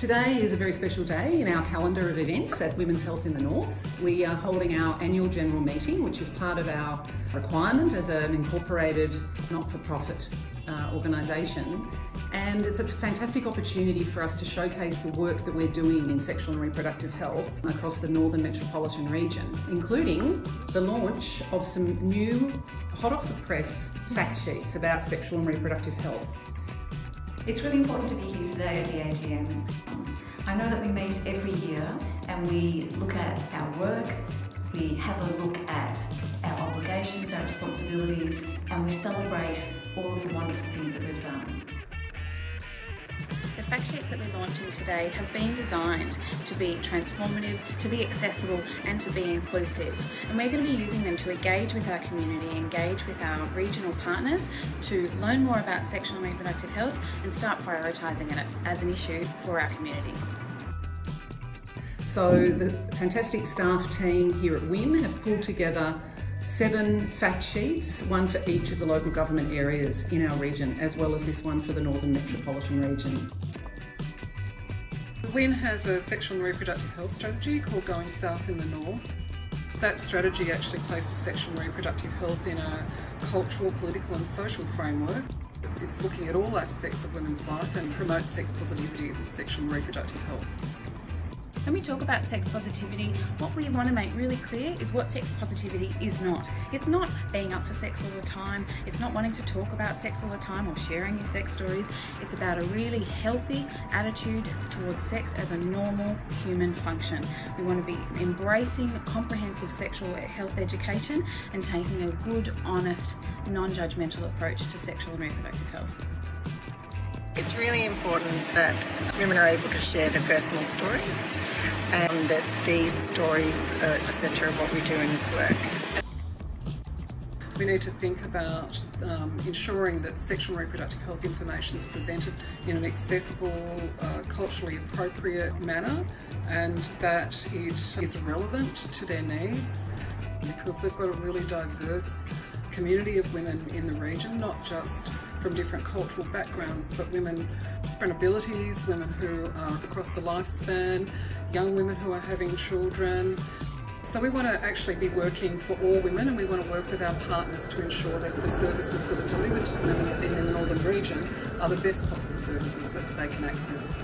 Today is a very special day in our calendar of events at Women's Health in the North. We are holding our annual general meeting, which is part of our requirement as an incorporated not-for-profit uh, organisation. And it's a fantastic opportunity for us to showcase the work that we're doing in sexual and reproductive health across the Northern Metropolitan region, including the launch of some new hot off the press fact sheets about sexual and reproductive health. It's really important to be here today at the AGM. I know that we meet every year and we look at our work, we have a look at our obligations, our responsibilities, and we celebrate all of the wonderful things that we've done. Fact sheets that we're launching today have been designed to be transformative, to be accessible and to be inclusive. And we're going to be using them to engage with our community, engage with our regional partners to learn more about sexual and reproductive health and start prioritising it as an issue for our community. So the fantastic staff team here at WHIN have pulled together seven fact sheets, one for each of the local government areas in our region, as well as this one for the Northern Metropolitan region. WHIN has a sexual and reproductive health strategy called Going South in the North. That strategy actually places sexual and reproductive health in a cultural, political and social framework. It's looking at all aspects of women's life and promotes sex positivity and sexual and reproductive health. When we talk about sex positivity, what we want to make really clear is what sex positivity is not. It's not being up for sex all the time, it's not wanting to talk about sex all the time or sharing your sex stories. It's about a really healthy attitude towards sex as a normal human function. We want to be embracing comprehensive sexual health education and taking a good, honest, non judgmental approach to sexual and reproductive health. It's really important that women are able to share their personal stories and that these stories are at the centre of what we do in this work. We need to think about um, ensuring that sexual and reproductive health information is presented in an accessible, uh, culturally appropriate manner and that it is relevant to their needs because we've got a really diverse community of women in the region, not just from different cultural backgrounds, but women with different abilities, women who are across the lifespan, young women who are having children. So we want to actually be working for all women and we want to work with our partners to ensure that the services that are delivered to women in the northern region are the best possible services that they can access.